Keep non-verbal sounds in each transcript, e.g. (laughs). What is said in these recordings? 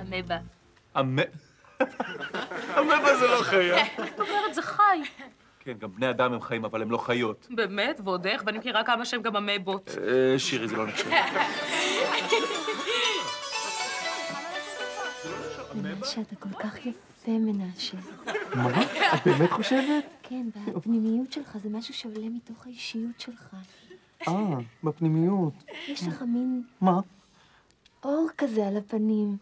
אמבה. (laughs) המ... המבה זה לא חיה. זאת אומרת, זה חי. כן, גם בני אדם הם חיים, אבל הם לא חיות. באמת? ועוד איך? ואני מכירה כמה שהם גם אמבות. אה, שירי, זה לא נחשב. מנשה, אתה כל כך יפה, מנשה. מה? את באמת חושבת? כן, והפנימיות שלך זה משהו שעולה מתוך האישיות שלך. אה, בפנימיות. יש לך מין מה? אור כזה על הפנים.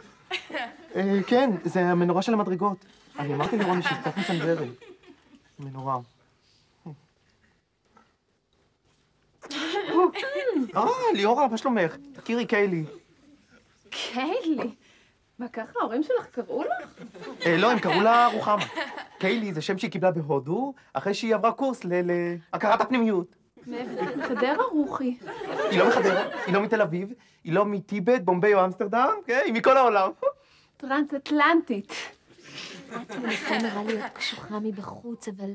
אה, כן, זה המנורה של המדרגות. אני אמרתי לרוני שיפתח מסנדרת. מנורה. אה, ליאורה, מה שלומך? תכירי, קיילי. קיילי. מה, ככה ההורים שלך קראו לך? אה, לא, הם קראו לה רוחמה. קיילי זה שם שהיא קיבלה בהודו, אחרי שהיא עברה קורס להכרת הפנימיות. חדרה רוחי. היא לא מחדרה, היא לא מתל אביב, היא לא מטיבט, בומביי או אמסטרדם, כן? היא מכל העולם. טרנס-אטלנטית. את מנסה נראה להיות קשוחה מבחוץ, אבל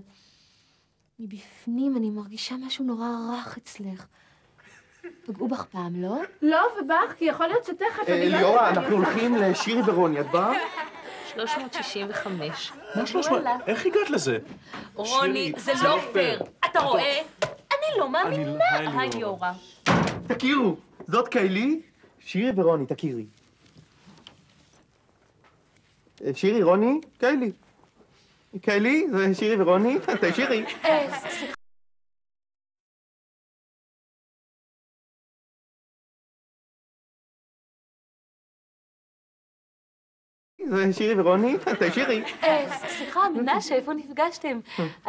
מבפנים אני מרגישה משהו נורא רך אצלך. פגעו בך פעם, לא? לא, ובך, כי יכול להיות שתכף אה, אני לא ליאורה, אנחנו הולכים לשירי ורוני, את באה? 365. מה שלוש מאות? איך הגעת לזה? רוני, זה לא פייר. אתה רואה? אני לא מאמינה, היי, ליאורה. היורה. תכירו, זאת קיילי, שירי ורוני, תכירי. אה, שירי, רוני, קיילי. קיילי, זה שירי ורוני, (laughs) שירי. זה שירי ורוני, שירי. אה, סליחה, מנשה, איפה נפגשתם?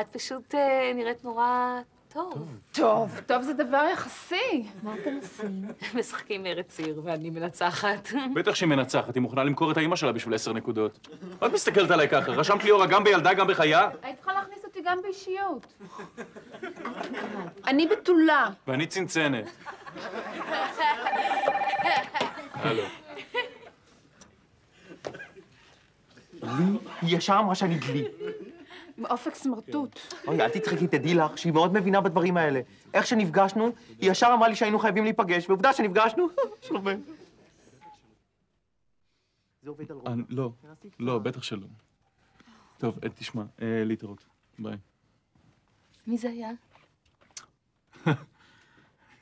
את פשוט אה, נראית נורא טוב. טוב, טוב זה דבר יחסי. מה אתם עושים? (laughs) משחקים ארץ עיר, ואני מנצחת. (laughs) בטח שהיא מנצחת, היא מוכנה למכור את האימא שלה בשביל עשר נקודות. מה את מסתכלת עליי ככה? רשמת ליאורה גם בילדה, גם בחיה? היית צריכה להכניס אותי גם באישיות. אני בתולה. ואני צנצנת. הלו. לי, היא ישר אמרה שאני דלי. אופק סמרטוט. אוי, אל תצחקי, תדעי לך שהיא מאוד מבינה בדברים האלה. איך שנפגשנו, היא ישר אמרה לי שהיינו חייבים להיפגש, ועובדה שנפגשנו. (laughs) אני- לא, לא, בטח שלא. טוב, אה, תשמע, אה, להתראות. ביי. מי זה היה? (laughs)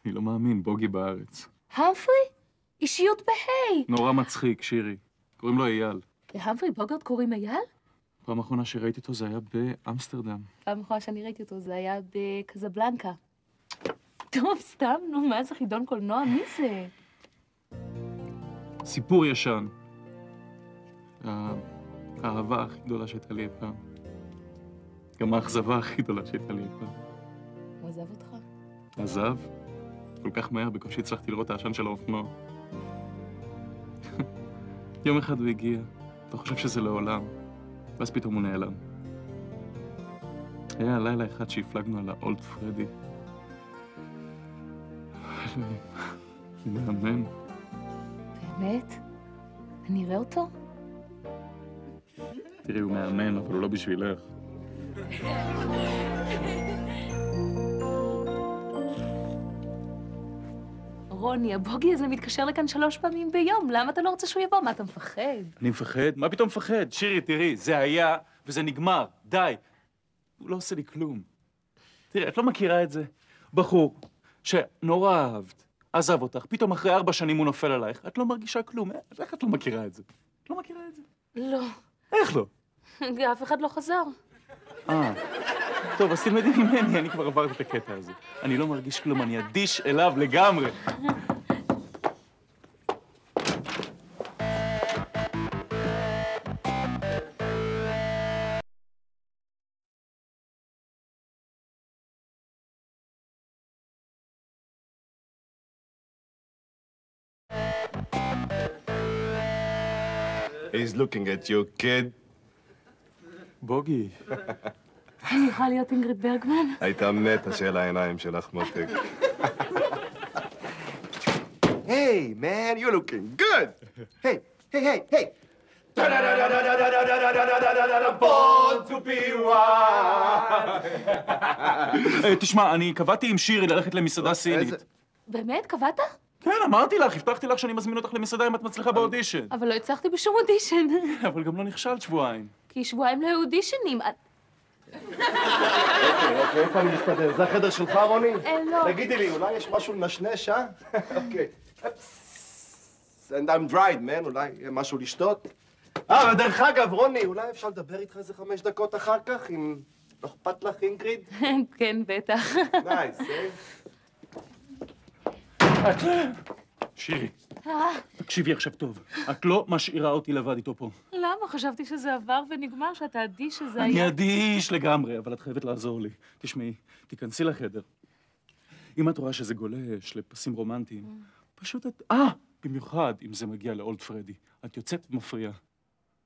אני לא מאמין, בוגי בארץ. המפרי? אישיות בהיי. נורא מצחיק, שירי. קוראים לו אייל. להמפרי בוגרד קוראים אייל? פעם אחרונה שראיתי אותו זה היה באמסטרדם. פעם אחרונה שאני ראיתי אותו זה היה בקזבלנקה. טוב, סתם, נו, מה זה חידון קולנוע? מי זה? סיפור ישן. האהבה הכי גדולה שהייתה לי אי פעם. גם האכזבה הכי גדולה שהייתה לי אי פעם. הוא עזב אותך? עזב? כל כך מהר, בקושי הצלחתי לראות את העשן של האופנוע. (laughs) יום אחד הוא הגיע, אתה חושב שזה לעולם, ואז פתאום הוא נעלם. היה לילה אחד שהפלגנו על האולד פרדי. אלוהים, מהמם. באמת? אני אראה אותו? תראי, הוא מהמם, אבל הוא לא בשבילך. רוני, הבוגי הזה מתקשר לכאן שלוש פעמים ביום, למה אתה לא רוצה שהוא יבוא? מה, אתה מפחד? אני מפחד? מה פתאום מפחד? שירי, תראי, זה היה וזה נגמר, די. הוא לא עושה לי כלום. תראי, את לא מכירה את זה? בחור שנורא אהבת, עזב אותך, פתאום אחרי ארבע שנים הוא נופל עלייך, את לא מרגישה כלום. איך את לא מכירה את זה? את לא מכירה את זה? לא, איך לא? (laughs) אף אחד לא חזר. אה. טוב, אז תלמדי ממני, אני כבר עברתי את הקטע הזה. אני לא מרגיש כלום, אני אדיש אליו לגמרי. He's looking at you, kid. בוגי, אני יכולה להיות אינגריד ברגמן? הייתה מתה של העיניים שלך, מותק. Hey, man, you're looking good. Hey, hey, hey, hey. Born to be wild. אה, תשמע, אני קבעתי עם שירי ללכת למסעדה סינית. באמת? קבעת? כן, אמרתי לך, הבטחתי לך שאני מזמין אותך למסעדה אם את מצליחה באודישן. אבל לא הצלחתי בשום אודישן. (laughs) אבל גם לא נכשלת שבועיים. כי שבועיים לא היו אודישנים. אוקיי, אוקיי, איפה אני מסתדר? זה החדר שלך, רוני? אה, לא. תגידי לי, אולי יש משהו לנשנש, אה? (laughs) אוקיי. And I'm dried, man, אולי יהיה משהו לשתות? אה, ודרך אגב, רוני, אולי אפשר לדבר איתך איזה חמש דקות אחר כך, אם לא אכפת לך, אינגריד? (laughs) כן, בטח. nice, אה? שירי, תקשיבי עכשיו טוב. את לא משאירה אותי לבד איתו פה. למה? חששתי שזה עבר ונגמר, שאתה אדיש שזה אני היה... אדיש לגמרי, אבל את חייבת לעזור לי. תשמעי, תיכנסי לחדר. אם את רואה שזה גולש לפסים רומנטיים, פשוט את... אה! במיוחד אם זה מגיע ל old פרדי. את יוצאת ומפריעה.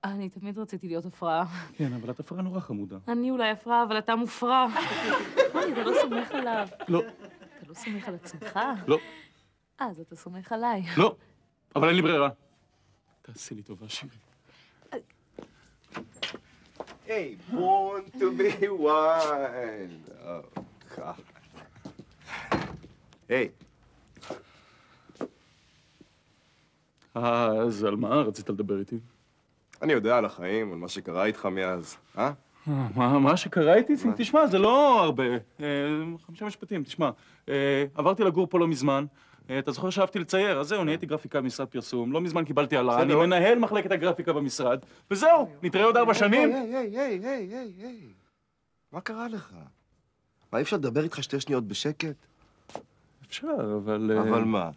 אני תמיד רציתי להיות הפרעה. כן, אבל את הפרעה נורא חמודה. אני אולי הפרעה, אבל אתה מופרע. (laughs) רוני, אתה לא סומך עליו. לא, אתה לא סומך על עצמך? לא, אה, אז אתה סומך עליי. לא. אבל אין לי ברירה. תעשי לי טובה, שירי. היי, born to be one. Oh, God. היי, אה, אז על מה רצית לדבר איתי? אני יודע על החיים, על מה שקרה איתך מאז, אה? אה, מה, מה שקרה איתי? תשמע, זה לא הרבה. אה, חמישה משפטים, תשמע. אה, עברתי לגור פה לא מזמן. אה, אתה זוכר שאהבתי לצייר, אז זהו, נהייתי גרפיקאי במשרד פרסום. לא מזמן קיבלתי העלאה, אני. מנהל מחלקת הגרפיקה במשרד, וזהו, נתראה עוד ארבע שנים. היי, היי, היי, היי, היי, היי. מה קרה לך? מה, אי אפשר לדבר איתך שתי שניות בשקט? אפשר, אבל... אה, אבל מה?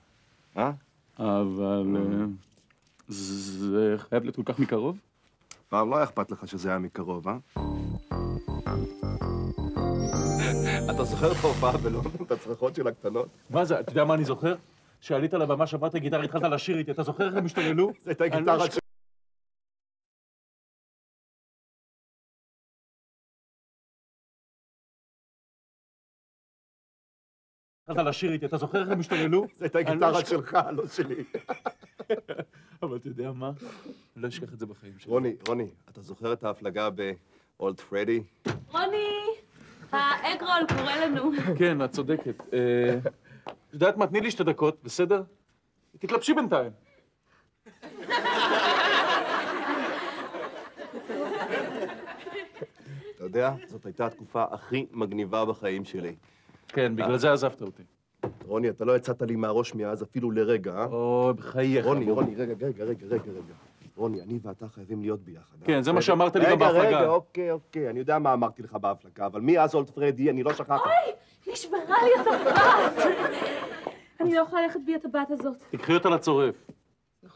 אה? אבל... אה, זה חייב להיות כל כך מקרוב? פעם לא היה אכפת לך שזה היה מקרוב, אה? אתה זוכר את ההופעה בלונדון, את הצרחות של הקטנות? מה זה, אתה יודע מה אני זוכר? שעלית לבמה, שברת גיטרה, (laughs) התחלת לשיר איתי, אתה זוכר איך הם השתוללו? זו הייתה אני גיטרה לא של... התחלת לשיר איתי, אתה זוכר איך הם השתוללו? זו הייתה לא גיטרה. שלך, לא שלי. (laughs) אבל אתה יודע מה? אני לא אשכח את זה בחיים שלי. רוני, רוני, אתה זוכר את ההפלגה באולד פרדי? רוני, האגרול קורא לנו. כן, את צודקת. אה, את יודעת מה? תני לי שתי דקות, בסדר? תתלבשי בינתיים. אתה יודע, זאת הייתה התקופה הכי מגניבה בחיים שלי. כן, בגלל זה עזבת אותי. רוני, אתה לא יצאת לי מהראש מאז אפילו לרגע, אה? או, בחייך. רוני. רוני, רגע, רגע, רגע, רגע, רגע. רוני, אני ואתה חייבים להיות ביחד. אה? כן, זה מה רגע, שאמרת לי גם רגע, בהפלגה. רגע, אוקיי, אוקיי, אני יודע מה אמרתי לך בהפלגה, אבל מאז אולד פרדי אני לא שכחתי. נשברה לי הטבעת! (laughs) אני לא יכולה ללכת בלי הטבעת הזאת. תקחי אותה לצורף.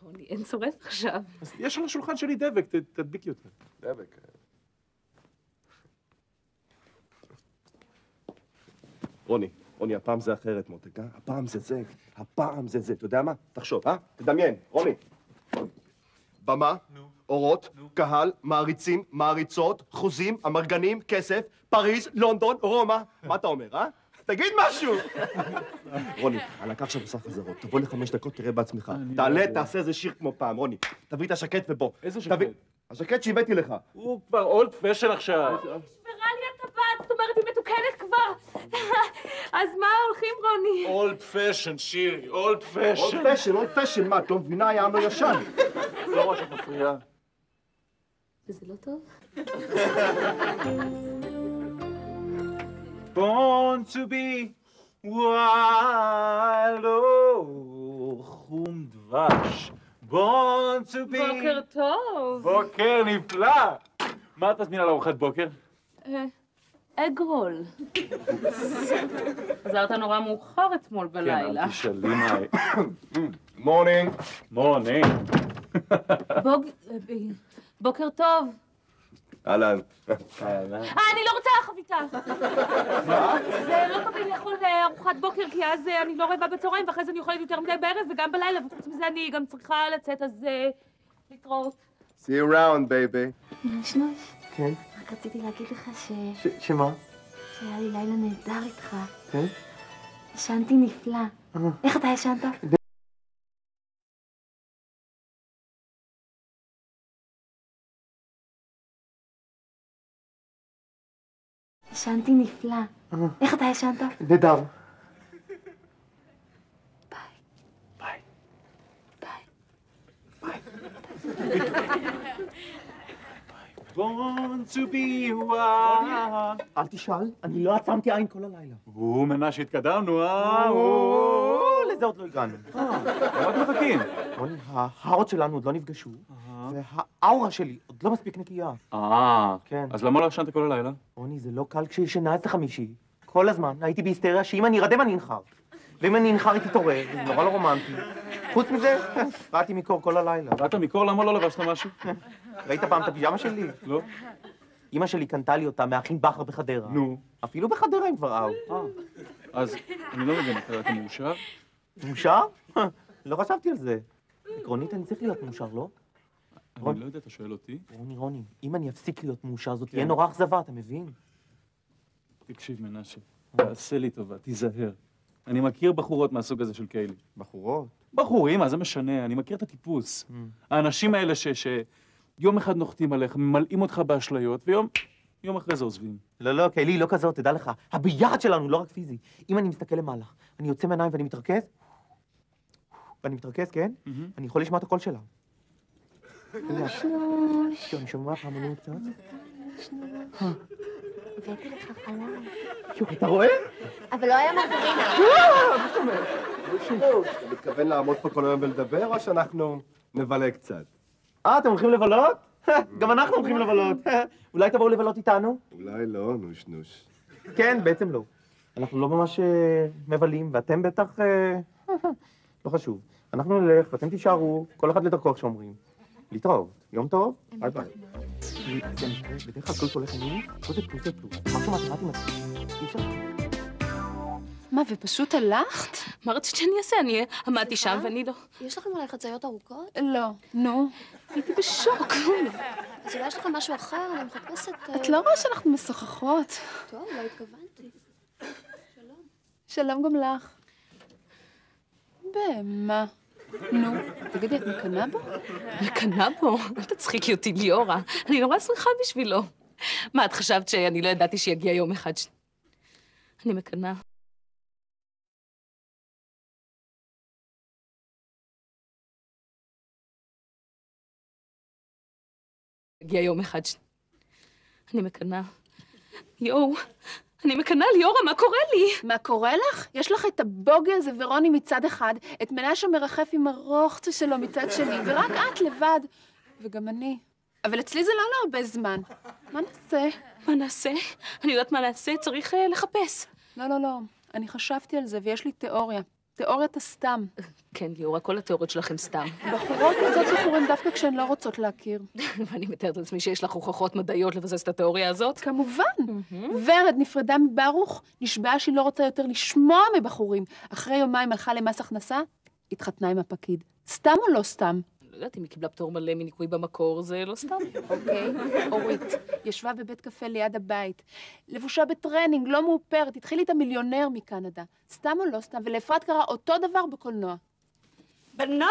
רוני, אין שורף עכשיו. אז יש על השולחן שלי דבק, ת- תדביקי אותה. דבק. רוני, רוני, הפעם זה אחרת, מותק, אה? הפעם זה זה, הפעם זה זה. אתה יודע מה? תחשוב, אה? תדמיין, רוני. במה, אורות, קהל, מעריצים, מעריצות, חוזים, אמרגנים, כסף, פריז, לונדון, רומא. מה אתה אומר, אה? תגיד משהו! (laughs) רוני, הלהקה עכשיו עושה חזרות. תבוא לחמש דקות, תראה בעצמך. אני תעלה, לא- תעשה איזה שיר כמו פעם, רוני. תביא את הז'קט ובוא. איזה ז'קט? הז'קט שהבאתי לך. הוא כבר old fashion עכשיו. נשברה לי הטבעת, זאת אומרת, היא מתוקנת כבר. אז מה הולכים, רוני? old fashion, שירי, old fashion. old fashion, old fashion, מה, את לא מבינה, יענו ישן. לא רק שאת מפריעה. וזה לא טוב? born to be wild, oh, חום דבש. born to be... בוקר טוב. בוקר נפלא. מה את מזמינה לארוחת בוקר? אגרול. (laughs) חזרת נורא מאוחר אתמול בלילה. כן, תשאלי מה... (coughs) morning. morning. בוקר טוב. אהלן. אה, אני לא רוצה חביתה. זה לא לי לאכול אה, ארוחת בוקר, כי אז אה, אני לא רעבה בצהריים, ואחרי זה אני אוכלת יותר מדי בערב וגם בלילה, וחוץ מזה אני גם צריכה לצאת, אז אה, להתראות. See you around, baby. נשנוש, כן? רק רציתי להגיד לך ש... ש... שמה? שהיה לי לילה נהדר איתך. כן? ישנתי נפלא. אה. איך אתה ישנת? ישנתי נפלא. אה. איך אתה ישנת? נהדר. ביי. ביי. ביי. ביי. (laughs) born to be wild. אל תשאל, אני לא עצמתי עין כל הלילה. הוא, מנשה, התקדמנו, אה? הוא. לזה עוד לא הגענו. רק מחכים. רוני, האורות שלנו עוד לא נפגשו, והאורה שלי עוד לא מספיק נקייה. אה, כן. אז למה לא ישנת כל הלילה? רוני, זה לא קל כשישנה אצלך מישהי. כל הזמן הייתי בהיסטריה שאם אני ארדם אני אנחר. ואם אני אנחר היא תתעורר, זה נורא לא רומנטי. חוץ מזה, ראיתי מקור כל הלילה. באת מקור, למה לא לבשת משהו? ראית פעם את הפיג'מה שלי? לא. אמא שלי קנתה לי אותה מאחים בכר בחדרה. נו. אפילו בחדרה הם כבר אהבו. אה. אז אני לא מבין, אתה אתה מאושר? מאושר? לא חשבתי על זה. עקרונית אני צריך להיות מאושר, לא? אני לא יודע, אתה שואל אותי? רוני, רוני, אם אני אפסיק להיות מאושר, זאת כן. תהיה נורא אכזבה, אתה מבין? תקשיב, מנשה, תעשה לי טובה, תיזהר. אני מכיר בחורות מהסוג הזה של קיילי. בחורות. בחורים, מה זה משנה? אני מכיר את הטיפוס. האנשים האלה ש... ש... יום אחד נוחתים עליך, ממלאים אותך באשליות, ויום... יום אחרי זה עוזבים. לא, לא, קיילי, לא כזאת, תדע לך. הביחד שלנו, לא רק פיזי. אם אני מסתכל למעלה, אני יוצא מהעיניים ואני מתרכז, ואני מתרכז, כן? אני יכול לשמוע את הקול שלה. שנייה, אני שומע פעמונים קצת. הבאתי לך חלב. יואו, אתה רואה? אבל לא היה מרגרינה. אתה מתכוון לעמוד פה כל היום ולדבר, או שאנחנו נבלה קצת? אה, אתם הולכים לבלות? (laughs) גם אנחנו הולכים לבלות. (laughs) אולי תבואו לבלות איתנו? אולי לא, נוש נוש. כן, בעצם לא. אנחנו לא ממש אה, מבלים, ואתם בטח... אה, (laughs) לא חשוב. אנחנו נלך, ואתם תישארו, כל אחד לדרכו, איך שאומרים. להתראות. יום טוב, ביי ביי. בדרך כלל פלוס הולך עם פה זה פלוס זה פלוס. משהו מתמטי מתאים. אי אפשר. מה, ופשוט הלכת? מה רצית שאני אעשה? אני עמדתי שם ואני לא... יש לכם אולי חצאיות ארוכות? לא. נו. הייתי בשוק. אז אולי יש לכם משהו אחר? אני מחפשת... אה, את לא רואה שאנחנו משוחחות. טוב, לא התכוונתי. שלום גם לך. במה? נו, תגידי, את מקנאה בו? מקנאה בו? אל תצחיקי אותי, ליאורה. אני נורא שמחה בשבילו. מה, את חשבת שאני לא ידעתי שיגיע יום אחד ש... אני מקנאה. יגיע יום אחד ש... אני מקנאה. יואו, אני מקנאה, ליאורה, מה קורה לי? מה קורה לך? יש לך את הבוגי הזה ורוני מצד אחד, את מנשה מרחף עם הרוחצה שלו מצד שני, ורק את לבד. וגם אני. אבל אצלי זה לא להרבה זמן. מה נעשה? מה נעשה? אני יודעת מה נעשה, צריך אה, לחפש. לא, לא, לא. אני חשבתי על זה, ויש לי תיאוריה. תיאוריית הסתם. כן, ליאורה, כל התיאוריות שלכם סתם. בחורות מוצאות סיפורים דווקא כשהן לא רוצות להכיר. ואני מתארת לעצמי שיש לך הוכחות מדעיות לבסס את התיאוריה הזאת. כמובן. ורד נפרדה מברוך, נשבעה שהיא לא רוצה יותר לשמוע מבחורים. אחרי יומיים הלכה למס הכנסה, התחתנה עם הפקיד. סתם או לא סתם? יודעת אם היא קיבלה פטור מלא מניכוי במקור, זה לא סתם. (laughs) אוקיי. אורית, ישבה בבית קפה ליד הבית, לבושה בטרנינג, לא מאופרת, התחיל איתה מיליונר מקנדה. סתם או לא סתם? ולאפרת קרה אותו דבר בקולנוע. בנות!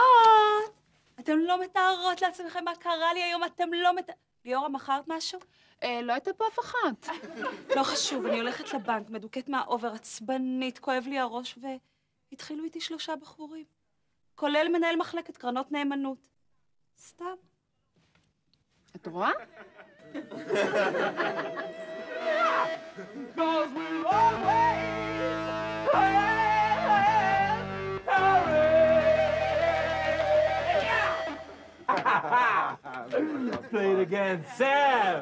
אתן לא מתארות לעצמכם מה קרה לי היום, אתם לא מת... ליאורה, מכרת משהו? אה, לא הייתה פה אף אחת. (laughs) לא חשוב, אני הולכת לבנק, מדוכאת מהאובר, עצבנית, כואב לי הראש, והתחילו איתי שלושה בחורים. כולל מנהל מחלקת קרנות נאמנות. סתם. את רואה? Play it again, סם!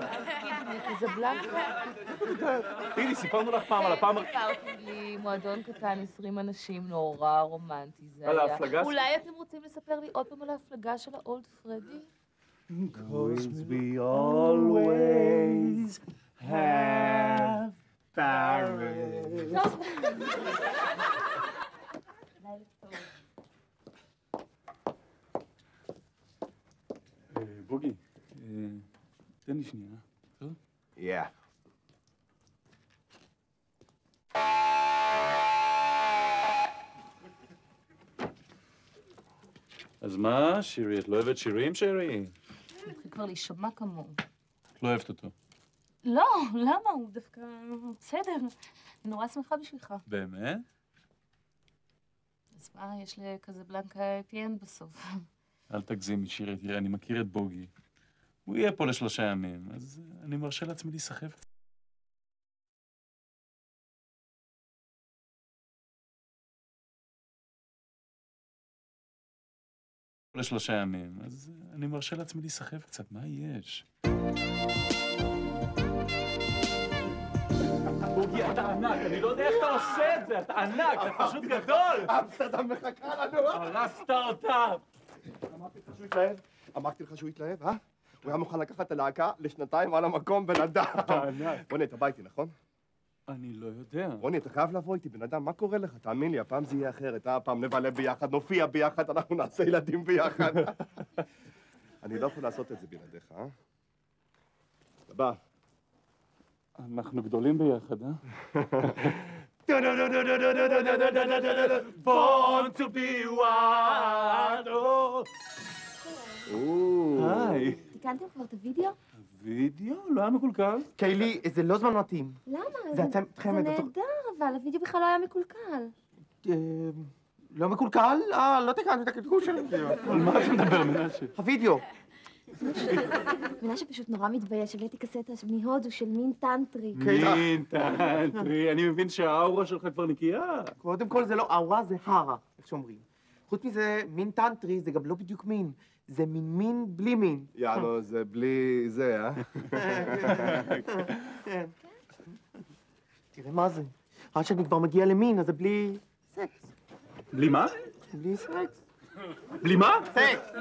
תגידי, סיפרנו לך פעם על הפעם... סיפרתי מועדון קטן, 20 אנשים, נורא רומנטי זה על היה. אולי אתם רוצים לספר לי עוד פעם על ההפלגה של האולד פרדי? Cause we always have Paris. (laughs) אה, בוגי, אה, תן לי שנייה. טוב? אז מה, שירי, את לא אוהבת שירים, שירי? מתחיל כבר להישמע כמוהו. את לא אוהבת אותו. לא, למה? הוא דווקא בסדר. אני נורא שמחה בשבילך. באמת? אז מה, יש לקזבלנקה את יאן בסוף. אל תגזימי, שירי, תראה, אני מכיר את בוגי. הוא יהיה פה לשלושה ימים, אז אני מרשה לעצמי להיסחף. לשלושה ימים, אז אני מרשה לעצמי להיסחף קצת, מה יש? בוגי, אתה ענק, אני לא יודע איך אתה עושה את זה, אתה ענק, אתה פשוט גדול! אמסטרדם מחכה לנו, הרסת אותה! אמרתי לך שהוא התלהב? אמרתי לך שהוא התלהב, אה? הוא היה מוכן לקחת את הלהקה לשנתיים על המקום, בן אדם. אתה ענק. רוני, אתה בא איתי, נכון? אני לא יודע. רוני, אתה חייב לבוא איתי, בן אדם, מה קורה לך? תאמין לי, הפעם זה יהיה אחרת, אה? הפעם נבלה ביחד, נופיע ביחד, אנחנו נעשה ילדים ביחד. (laughs) אני לא יכול לעשות את זה בלעדיך, אה? בא. אנחנו גדולים ביחד, אה? (laughs) Born to be wild. היי. תיקנתם כבר את הוידאו? וידאו? לא היה מקולקל? קיילי, זה לא זמן מתאים. למה? זה אתם, נהדר, אבל הוידאו בכלל לא היה מקולקל. אה, לא מקולקל? אה, לא תיקנתי את הקלקול שלי. על מה אתה מדבר, מנשה? הווידאו. מנשה פשוט נורא מתבייש, הבאתי קסטה מהודו של מין טנטרי. מין טנטרי, אני מבין שהאורה שלך כבר נקייה. קודם כל זה לא אאורה, זה הרה, איך שאומרים. חוץ מזה, מין טנטרי זה גם לא בדיוק מין. זה מין מין בלי מין. יאללה, זה בלי זה, אה? כן. תראה מה זה. עד שאני כבר מגיע למין, אז זה בלי סקס. בלי מה? בלי סקס. בלי מה? סקס.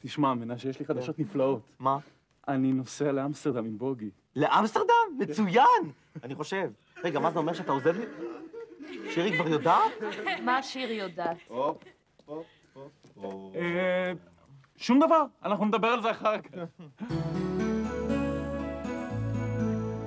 תשמע, מנשה, יש לי חדשות נפלאות. מה? אני נוסע לאמסטרדם עם בוגי. לאמסטרדם? מצוין! אני חושב. רגע, מה זה אומר שאתה עוזב לי? שירי כבר יודעת? מה שיר יודעת? אה, שום דבר, אנחנו נדבר על זה אחר כך.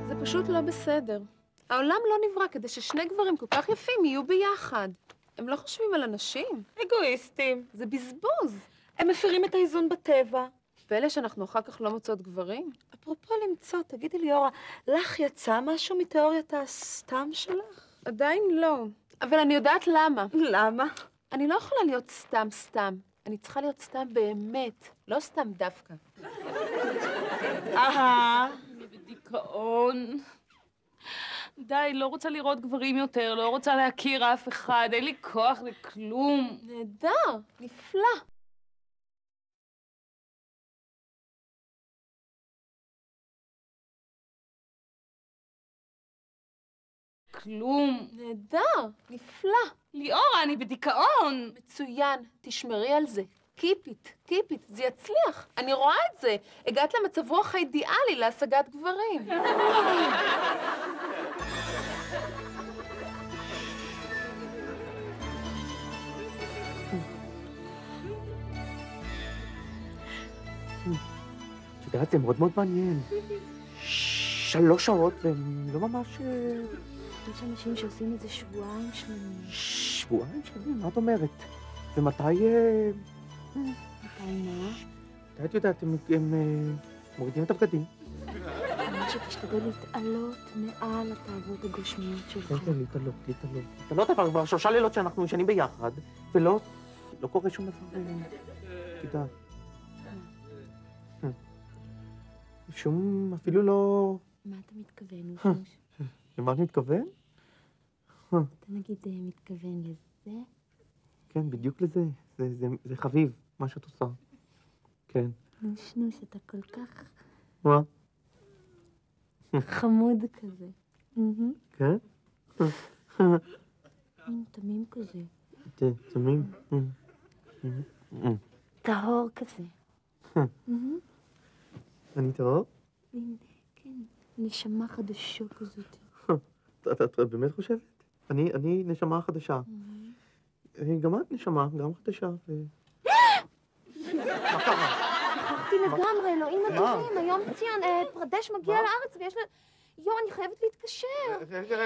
זה פשוט לא בסדר. העולם לא נברא כדי ששני גברים כל כך יפים יהיו ביחד. הם לא חושבים על אנשים. אגואיסטים. זה בזבוז. הם מפירים את האיזון בטבע. פלא שאנחנו אחר כך לא מוצאות גברים? אפרופו למצוא, תגידי לי, אורה, לך יצא משהו מתיאוריית הסתם שלך? עדיין לא. אבל אני יודעת למה. למה? אני לא יכולה להיות סתם סתם. אני צריכה להיות סתם באמת, לא סתם דווקא. אהה. אני בדיכאון. די, לא רוצה לראות גברים יותר, לא רוצה להכיר אף אחד, אין לי כוח לכלום. נהדר, נפלא. כלום. נהדר, נפלא. ליאורה, אני בדיכאון. מצוין, תשמרי על זה. Keep it, keep it, זה יצליח. אני רואה את זה. הגעת למצב רוח האידיאלי להשגת גברים. את יודעת, זה מאוד מאוד מעניין. שלוש שעות, והם לא ממש... יש אנשים שעושים את זה שבועיים שלמים. שבועיים שלמים, מה את אומרת? ומתי... אה, מתי מה? מתי את יודעת, הם אה, מורידים את הבגדים? ממש שתשתדל להתעלות מעל התאוות הגושמיות שלך. כן, כן, להתעלות, להתעלות. להתעלות, אבל כבר שלושה לילות שאנחנו ישנים ביחד, ולא לא קורה שום דבר, אה, את יודעת. שום, אפילו לא... מה אתה מתכוון, אושוש? למה את מתכוון? אתה נגיד אה, מתכוון לזה? כן, בדיוק לזה. זה, זה, זה חביב, מה שאת עושה. כן. נושנוש, אתה כל כך מה? חמוד כזה. כן? מין תמים כזה. זה שמים? טהור כזה. אני טהור? כן, נשמה חדשה כזאת. את- באמת חושבת? אני אני נשמה חדשה. אה, גם את נשמה, גם חדשה. ו- שכחתי לגמרי, אלוהים אדירים, היום ציון, אה, פרדש מגיע מה? לארץ ויש לה... יואו, אני חייבת להתקשר.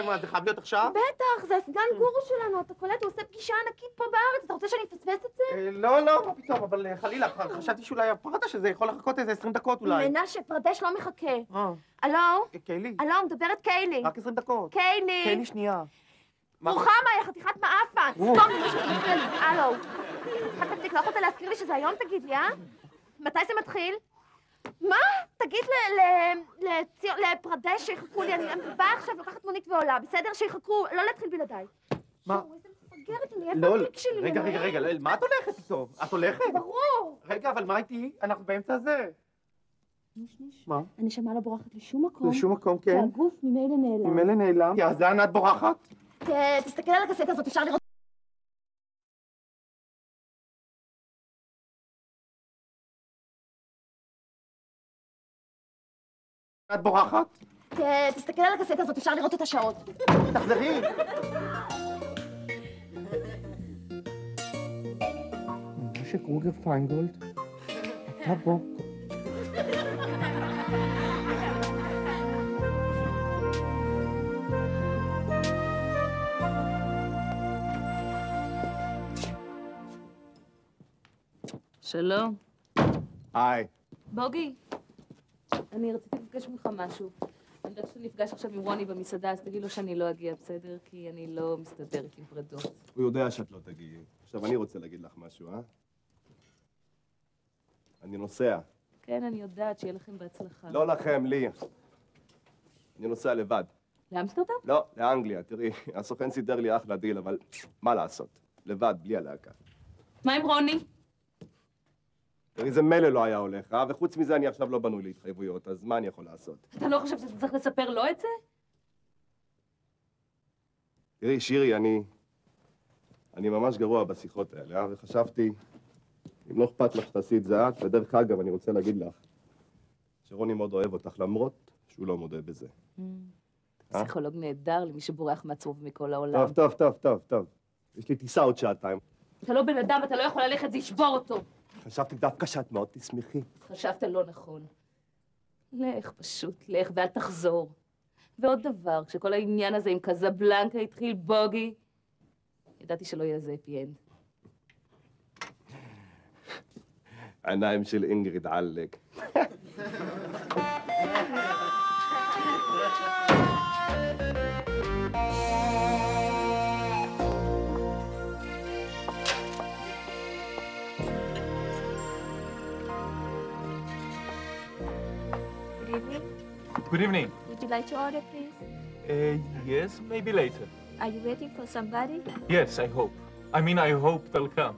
מה, זה חייב להיות עכשיו? בטח, זה הסגן גורו שלנו, אתה קולט, הוא עושה פגישה ענקית פה בארץ, אתה רוצה שאני אפספס את זה? אה, לא, לא, מה פתאום, אבל אה, חלילה, חשבתי שאולי הפרדה שזה יכול לחכות איזה 20 דקות אולי. מנשה, פרדש לא מחכה. אה, הלו? קיילי, הלו, מדברת קיילי. רק 20 דקות. קיילי. קיילי, שנייה. מה- רוחמה, יא חתיכת מעפן. או. סתום, זה לי. הלו. חתקדיק, לא יכולת להזכיר לי שזה היום, תגיד לי, אה? מתי זה מתחיל? מה? תגיד ל- ל- לציון- לפרדש שיחכו לי, אני באה עכשיו, לוקחת מונית ועולה, בסדר? שיחכו, לא להתחיל בלעדיי. מה? מפגרת אני, איפה לא, התיק שלי? רגע, רגע, רגע, לא, מה את הולכת איתו? את הולכת? ברור. רגע, אבל מה איתי? אנחנו באמצע הזה. מה? הנשמה לא בורחת לשום מקום. לשום מקום, כן. והגוף ממילא נעלם. ממילא נעלם. כי אז לאן את בורחת? תסתכל על הקסטה הזאת, אפשר לראות... את בורחת? תסתכל על הקסטה הזאת, אפשר לראות את השעות. תחזרי. משה קרוגר פיינגולד, אתה בו. שלום. היי. בוגי, אני רציתי לבקש ממך משהו. אני יודעת שאתה נפגש עכשיו עם רוני במסעדה, אז תגיד לו שאני לא אגיע, בסדר? כי אני לא מסתדרת עם פרדות. הוא יודע שאת לא תגיעי. עכשיו, אני רוצה להגיד לך משהו, אה? אני נוסע. כן, אני יודעת, שיהיה לכם בהצלחה. לא לכם, לי. אני נוסע לבד. לאמסטרדם? לא, לאנגליה. תראי, הסוכן סידר לי אחלה דיל, אבל מה לעשות? לבד, בלי הלהקה. מה עם רוני? תראי, זה מילא לא היה הולך, אה? וחוץ מזה, אני עכשיו לא בנוי להתחייבויות, אז מה אני יכול לעשות? אתה לא חושב שאתה צריך לספר לו את זה? תראי, שירי, אני... אני ממש גרוע בשיחות האלה, אה? וחשבתי, אם לא אכפת לך שתעשי את זה את, ודרך אגב, אני רוצה להגיד לך שרוני מאוד אוהב אותך, למרות שהוא לא מודה בזה. אה? פסיכולוג נהדר למי שבורח מעצוב מכל העולם. טוב, טוב, טוב, טוב, טוב. יש לי טיסה עוד שעתיים. אתה לא בן אדם, אתה לא יכול ללכת, זה ישבור אותו. חשבתי דווקא שאת מאוד תשמחי. חשבת לא נכון. לך, פשוט לך, ואל תחזור. ועוד דבר, כשכל העניין הזה עם קזבלנקה התחיל בוגי, ידעתי שלא יהיה לזה happy end. העיניים של אינגריד עלק. (laughs) Good evening. Would you like to order, please? Uh, yes, maybe later. Are you waiting for somebody? Yes, I hope. I mean, I hope they'll come.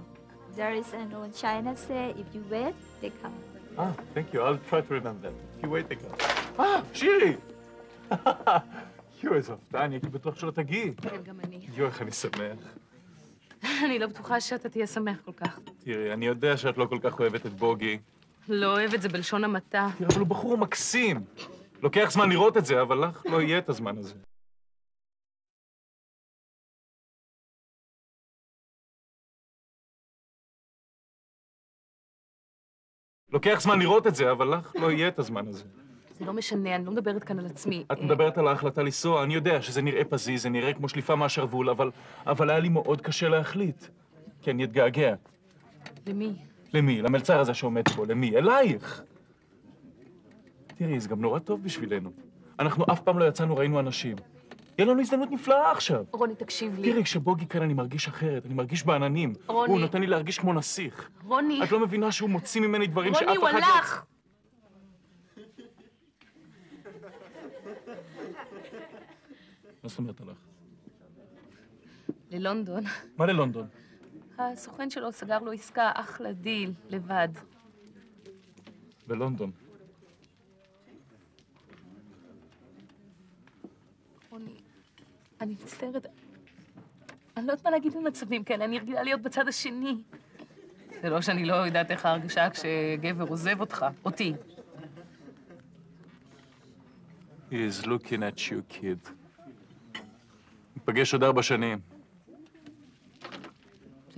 There is an old China say, if you wait, they come. Ah, thank you. I'll try to remember that. If you wait, they come. Ah, שירי! יואו, איזו הפתעה, אני הייתי בטוח שלא תגיעי. כן, גם אני. יואו, איך אני שמח. אני לא בטוחה שאתה תהיה שמח כל כך. תראי, אני יודע שאת לא כל כך אוהבת את בוגי. לא אוהב את זה בלשון המעטה. תראי, אבל הוא בחור מקסים. לוקח זמן לראות את זה, אבל לך לא יהיה את הזמן הזה. לוקח זמן לראות את זה, אבל לך לא יהיה את הזמן הזה. זה לא משנה, אני לא מדברת כאן על עצמי. את מדברת על ההחלטה לנסוע, אני יודע שזה נראה פזיז, זה נראה כמו שליפה מהשרוול, אבל, אבל היה לי מאוד קשה להחליט. כי אני אתגעגע. למי? למי? למלצר הזה שעומד פה. למי? אלייך. תראי, זה גם נורא טוב בשבילנו. אנחנו אף פעם לא יצאנו, ראינו אנשים. יהיה לנו הזדמנות נפלאה עכשיו. רוני, תקשיב לי. תראי, כשבוגי כאן אני מרגיש אחרת, אני מרגיש בעננים. רוני. הוא נותן לי להרגיש כמו נסיך. רוני, את לא מבינה שהוא מוציא ממני דברים שאף רוני, אחד הוא לא... הלך! מה זאת אומרת הלך? ללונדון. מה ללונדון? הסוכן שלו סגר לו עסקה, אחלה דיל, לבד. בלונדון. רוני, אני מצטערת. אני לא יודעת מה להגיד במצבים כאלה, אני רגילה להיות בצד השני. זה לא שאני לא יודעת איך ההרגשה כשגבר עוזב אותך, אותי. He is looking at you, kid. ניפגש עוד ארבע שנים.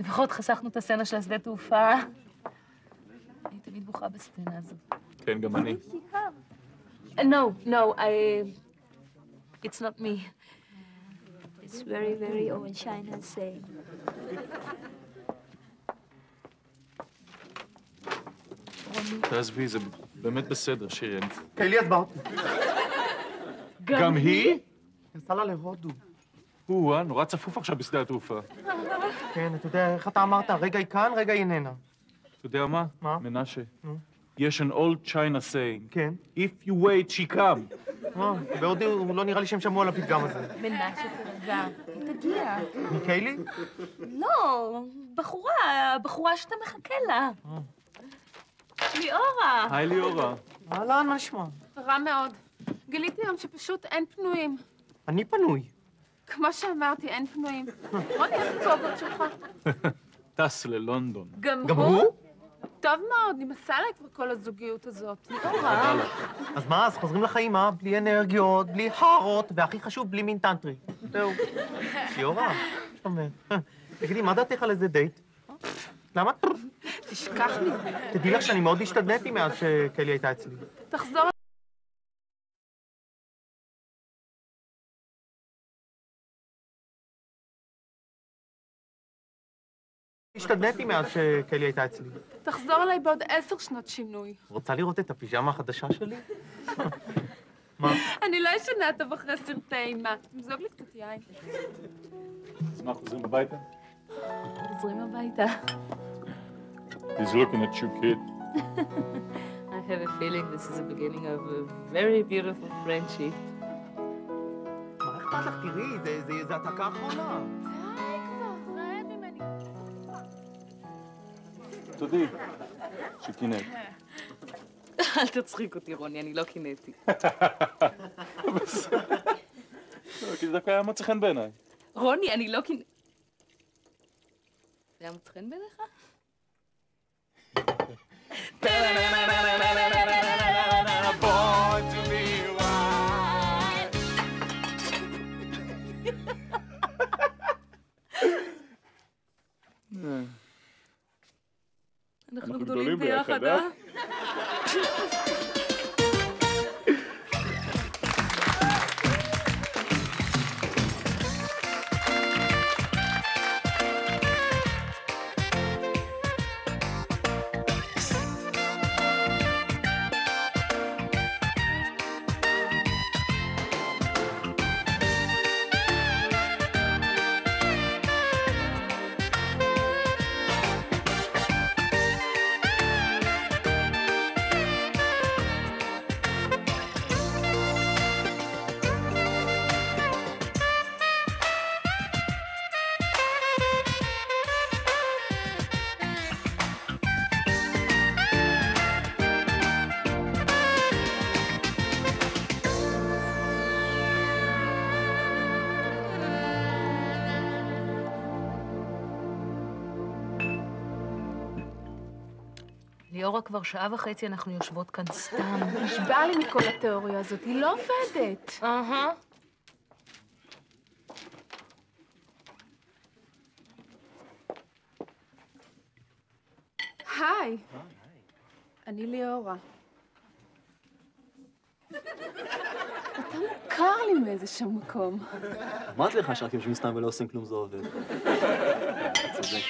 לפחות חסכנו את הסצנה של השדה תעופה. אני תמיד בוכה בסצנה הזאת. כן, גם אני. No, no, I... It's not me. It's very, very old China say. תעזבי, זה באמת בסדר, שירי. קיילי אז באות. גם היא? נסע לה להודו. הוא, אה, נורא צפוף עכשיו בשדה התעופה. כן, אתה יודע, איך אתה אמרת? רגע היא כאן, רגע היא איננה. אתה יודע מה? מה? מנשה. יש an old China saying, כן. If you wait, she come. אה, בהודו לא נראה לי שהם שמעו על הפתגם הזה. מנשה תרגע. תגיע. מיקיילי? לא, בחורה, בחורה שאתה מחכה לה. ליאורה. היי ליאורה. אהלן, מה נשמע? רע מאוד. גיליתי היום שפשוט אין פנויים. אני פנוי. כמו שאמרתי, אין פנויים. רוני, איך הבוגר שלך? (laughs) טס ללונדון. גם הוא? טוב מאוד, נמאסה עליי כבר כל הזוגיות הזאת. (laughs) לך. אז מה, אז חוזרים לחיים, אה? בלי אנרגיות, בלי חארות, והכי חשוב, בלי מין טנטרי. זהו. ליאורה, שומע. תגידי, מה דעתך על איזה דייט? למה? תשכח מזה. תדעי לך שאני מאוד השתדלתי מאז שקלי הייתה אצלי. תחזור השתדלתי מאז שקלי הייתה אצלי. תחזור אליי בעוד עשר שנות שינוי. רוצה לראות את הפיג'מה החדשה שלי? (laughs) מה? אני לא ישנה טוב אחרי סרטי אימה. תמזוג לי קצת יין. אז מה, חוזרים הביתה? חוזרים הביתה. He's looking at you, kid. (laughs) I have a feeling this is the beginning of a very beautiful friendship. מה אכפת לך? תראי, זה- זה זה הדקה האחרונה. תודי. שקינאת. אל תצחיק אותי, רוני, אני לא קינאתי. לא, כי זה דווקא היה מוצא חן בעיניי. רוני, אני לא קינאתי. זה היה מוצא חן בעיניך? גדולים ביחד, אה? (laughs) ליאורה, כבר שעה וחצי אנחנו יושבות כאן סתם. נשבע לי מכל התיאוריה הזאת, היא לא עובדת. אהה. היי. אני ליאורה. אתה מוכר לי מאיזשהו מקום. אמרתי לך שרק יושבים סתם ולא עושים כלום זה עובד. (laughs) צודק.